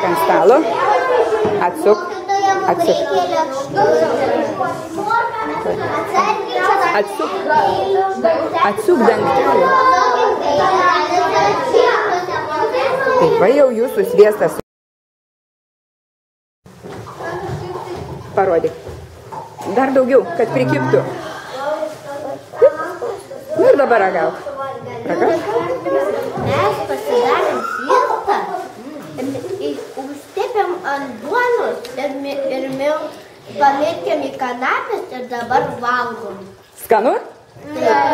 ant stalo. Atsuk. Atsuk. Atsuk. Atsuk dangtelį. Taip, va jau jūsų sviestas. Parodyk. Dar daugiau, kad prikiptų. Nu ir dabar ragauk. Ragauk. Užtepėm ant duonos ir, ir miltų, pamėtėm į kanapės ir dabar valgom. Skanu? Labai.